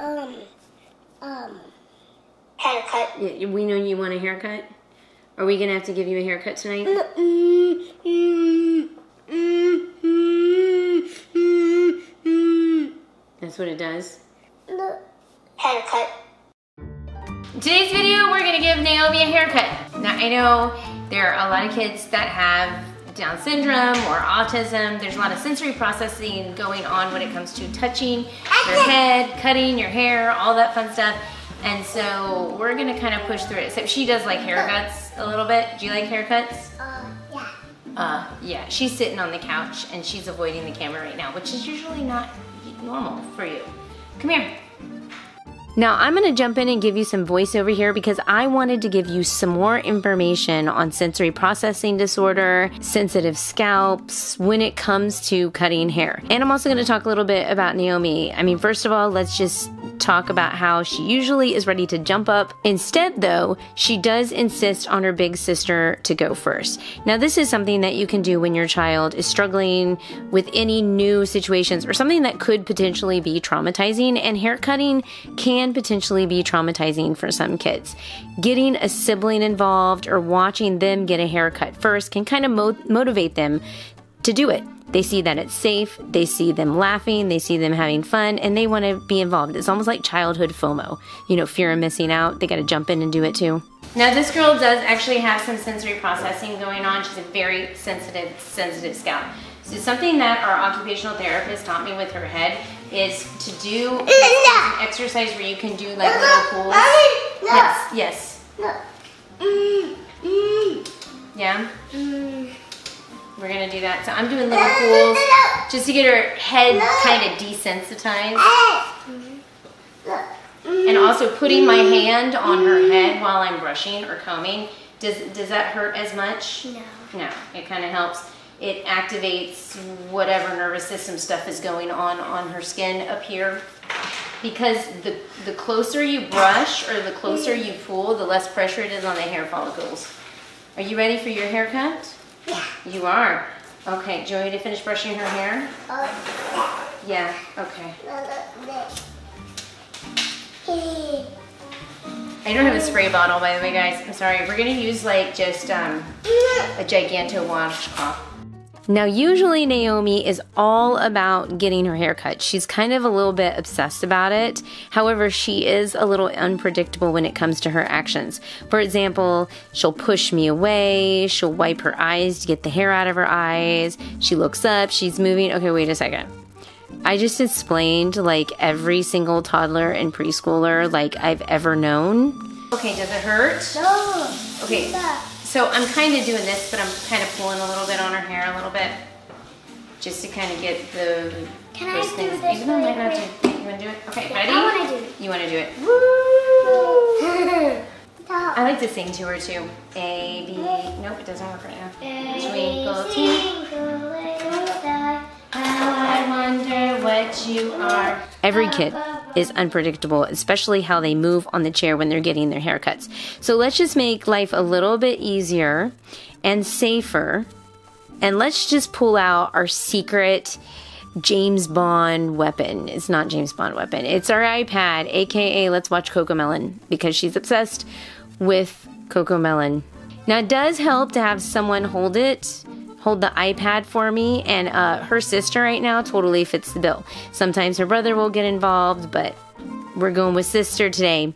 um, um, haircut. Yeah, we know you want a haircut. Are we gonna have to give you a haircut tonight? Mm, mm, mm, mm, mm, mm. That's what it does. No. Haircut. In today's video, we're gonna give Naomi a haircut. Now, I know there are a lot of kids that have Down syndrome or autism. There's a lot of sensory processing going on when it comes to touching your head, cutting your hair, all that fun stuff. And so we're gonna kind of push through it. Except she does like haircuts a little bit. Do you like haircuts? Uh, yeah. Uh, yeah, she's sitting on the couch and she's avoiding the camera right now, which is usually not normal for you. Come here. Now I'm gonna jump in and give you some voiceover here because I wanted to give you some more information on sensory processing disorder, sensitive scalps, when it comes to cutting hair. And I'm also gonna talk a little bit about Naomi. I mean, first of all, let's just talk about how she usually is ready to jump up. Instead, though, she does insist on her big sister to go first. Now, this is something that you can do when your child is struggling with any new situations or something that could potentially be traumatizing, and hair cutting can potentially be traumatizing for some kids. Getting a sibling involved or watching them get a haircut first can kind of mo- motivate them to do it. They see that it's safe, they see them laughing, they see them having fun, and they want to be involved. It's almost like childhood FOMO, you know, fear of missing out. They got to jump in and do it too. Now, this girl does actually have some sensory processing going on. She's a very sensitive, sensitive scalp. So, something that our occupational therapist taught me with her head is to do an exercise where you can do like little pools. Yes, yes. Mm, mm, Yeah. We're gonna do that. So I'm doing little pools just to get her head kind of desensitized. And also putting my hand on her head while I'm brushing or combing. Does, does that hurt as much? No. No, it kind of helps. It activates whatever nervous system stuff is going on on her skin up here. Because the, the closer you brush or the closer you pull, the less pressure it is on the hair follicles. Are you ready for your haircut? Yeah. You are. Okay, do you want me to finish brushing her hair? Uh, Yeah, okay. I don't have a spray bottle, by the way, guys. I'm sorry. We're gonna use like just um, a giganto washcloth. Now, usually Naomi is all about getting her hair cut. She's kind of a little bit obsessed about it. However, she is a little unpredictable when it comes to her actions. For example, she'll push me away, she'll wipe her eyes to get the hair out of her eyes. She looks up, she's moving. Okay, wait a second. I just explained like every single toddler and preschooler like I've ever known. Okay, does it hurt? No. Okay. So I'm kind of doing this, but I'm kind of pulling a little bit on her hair a little bit, just to kind of get the Can I those do this Even though I might not do. You want to do it? Okay, ready? I want to do it. You want to do it? No. I like to sing to her too. A B. Nope, it doesn't work right now. Twinkle, Twinkle, little star, How I wonder what you are. Every kid is unpredictable, especially how they move on the chair when they're getting their haircuts. So let's just make life a little bit easier and safer. And let's just pull out our secret James Bond weapon. It's not James Bond weapon. It's our iPad, aka let's watch CoComelon because she's obsessed with CoComelon. Now it does help to have someone hold it, hold the iPad for me, and uh, her sister right now totally fits the bill. Sometimes her brother will get involved, but we're going with sister today.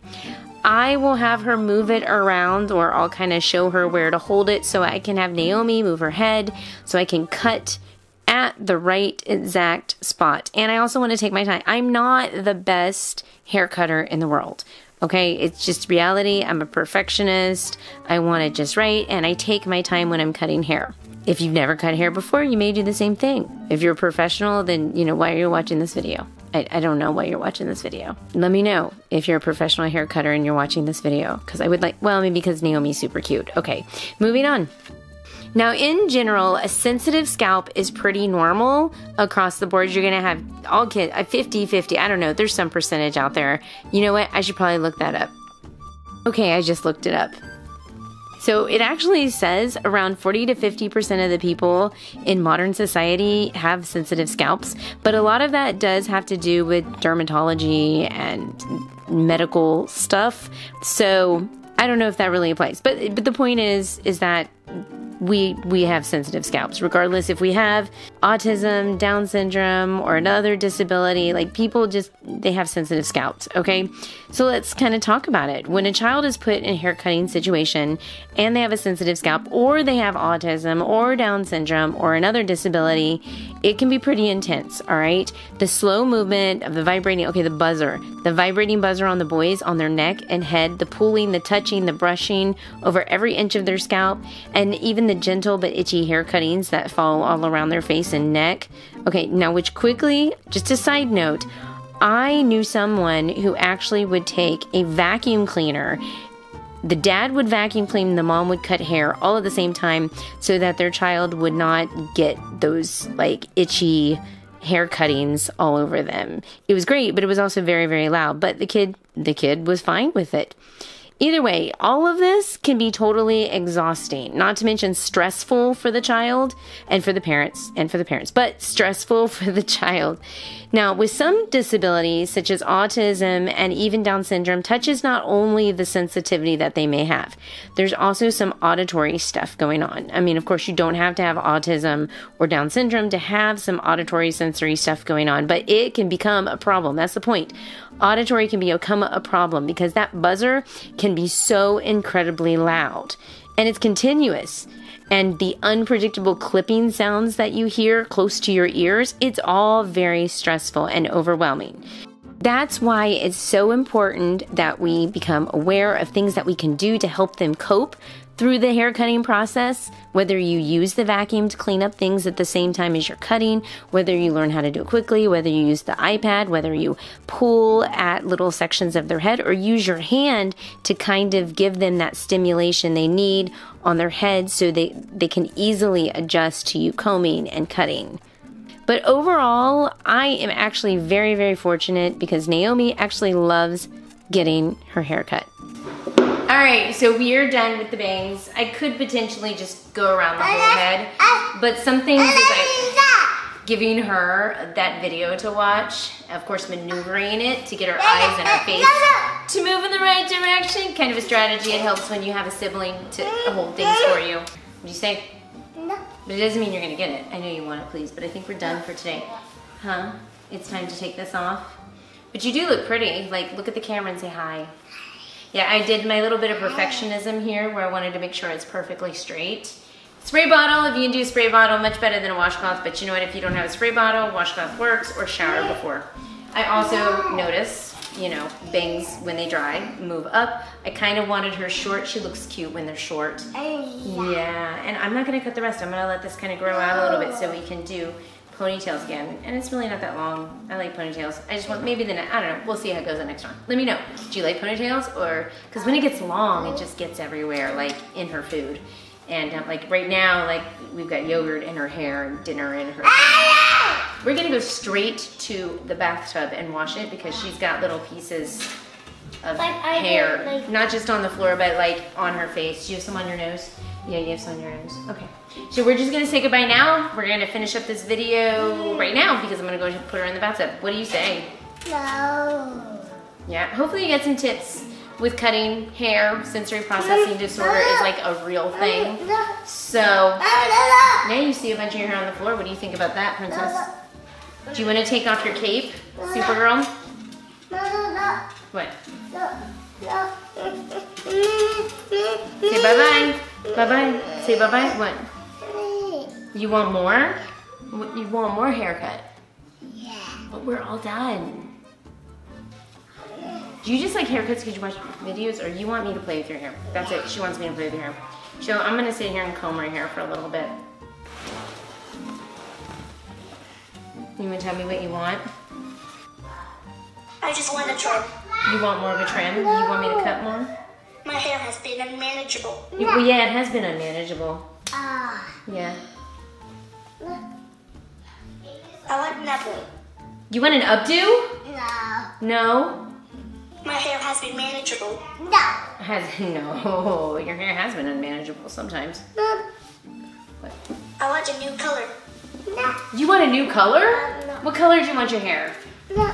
I will have her move it around, or I'll kind of show her where to hold it so I can have Naomi move her head so I can cut at the right exact spot. And I also want to take my time. I'm not the best hair cutter in the world. Okay, it's just reality. I'm a perfectionist. I want it just right, and I take my time when I'm cutting hair. If you've never cut hair before, you may do the same thing. If you're a professional, then you know why are you watching this video? I, I don't know why you're watching this video. Let me know if you're a professional hair cutter and you're watching this video, because I would like. Well, maybe because Naomi's super cute. Okay, moving on. Now, in general, a sensitive scalp is pretty normal across the board. You're going to have all kids, 50 50. I don't know. There's some percentage out there. You know what? I should probably look that up. Okay, I just looked it up. So it actually says around 40 to 50% of the people in modern society have sensitive scalps, but a lot of that does have to do with dermatology and medical stuff. So I don't know if that really applies. But but the point is is that we we have sensitive scalps. Regardless if we have autism down syndrome or another disability like people just they have sensitive scalps okay? So let's kind of talk about it. When a child is put in a hair cutting situation and they have a sensitive scalp or they have autism or down syndrome or another disability it can be pretty intense all right the slow movement of the vibrating okay the buzzer. The vibrating buzzer on the boys on their neck and head the pulling the touching the brushing over every inch of their scalp and even the gentle but itchy hair cuttings that fall all around their face and neck. Okay, now, which quickly, just a side note, I knew someone who actually would take a vacuum cleaner. The dad would vacuum clean, the mom would cut hair all at the same time so that their child would not get those like itchy hair cuttings all over them. It was great, but it was also very, very loud. But the kid, the kid was fine with it. Either way, all of this can be totally exhausting, not to mention stressful for the child and for the parents and for the parents, but stressful for the child. Now, with some disabilities such as autism and even Down syndrome, touches not only the sensitivity that they may have, there's also some auditory stuff going on. I mean, of course, you don't have to have autism or Down syndrome to have some auditory sensory stuff going on, but it can become a problem. That's the point. Auditory can become a problem because that buzzer can be so incredibly loud and it's continuous and the unpredictable clipping sounds that you hear close to your ears, it's all very stressful and overwhelming. That's why it's so important that we become aware of things that we can do to help them cope through the hair cutting process, whether you use the vacuum to clean up things at the same time as you're cutting, whether you learn how to do it quickly, whether you use the iPad, whether you pull at little sections of their head, or use your hand to kind of give them that stimulation they need on their head so they, they can easily adjust to you combing and cutting. But overall, I am actually very, very fortunate because Naomi actually loves getting her hair cut. All right, so we are done with the bangs. I could potentially just go around the whole head, but some things is like giving her that video to watch, of course maneuvering it to get her eyes and her face to move in the right direction. Kind of a strategy. It helps when you have a sibling to hold things for you. What do you say? No. But it doesn't mean you're gonna get it. I know you want it, please, but I think we're done for today. Huh? It's time to take this off. But you do look pretty. Like, look at the camera and say hi. Yeah, I did my little bit of perfectionism here where I wanted to make sure it's perfectly straight. Spray bottle, if you can do a spray bottle, much better than a washcloth, but you know what, if you don't have a spray bottle, washcloth works, or shower before. I also notice, you know, bangs when they dry, move up. I kind of wanted her short. She looks cute when they're short. Oh, yeah, and I'm not gonna cut the rest. I'm gonna let this kind of grow out a little bit so we can do ponytails again. And it's really not that long. I like ponytails. I just want maybe the next, I don't know. We'll see how it goes the next one. Let me know. Do you like ponytails or, because when it gets long, it just gets everywhere, like in her food. And um, like right now, like we've got yogurt in her hair and dinner in her hair. We're gonna go straight to the bathtub and wash it because she's got little pieces of Like did, hair. like- Not just on the floor, but like on her face. Do you have some on your nose? Yeah, you have some on your nose. Okay. So we're just gonna say goodbye now. We're gonna finish up this video right now because I'm gonna go put her in the bathtub. What do you say? No. Yeah. Hopefully you get some tips with cutting hair. Sensory processing disorder is like a real thing. So now you see a bunch of your hair on the floor. What do you think about that, princess? Do you want to take off your cape, Supergirl? No, no, no. What? Say bye bye. Bye bye. Say bye bye. What? You want more? You want more haircut? Yeah. But we're all done. Do you just like haircuts because you watch videos or you want me to play with your hair? That's it. She wants me to play with your hair. So I'm going to sit here and comb her hair for a little bit. You want to tell me what you want? I just want to trim. You want more of a trim? You want me to cut more? My hair has been unmanageable. You- well, yeah, it has been unmanageable. Ah. Yeah. I want nothing. You want an updo? No. No. My hair has been manageable. No. Has no, your hair has been unmanageable sometimes. No. What? I want a new color. No. You want a new color? No. What color do you want your hair? No.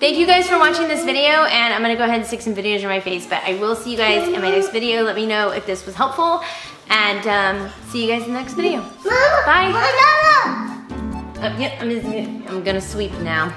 Thank you guys for watching this video and I'm gonna go ahead and stick some videos in my face, but I will see you guys in my next video. Let me know if this was helpful and um, see you guys in the next video. Bye. Uh, yep, I'm, I'm gonna sweep now.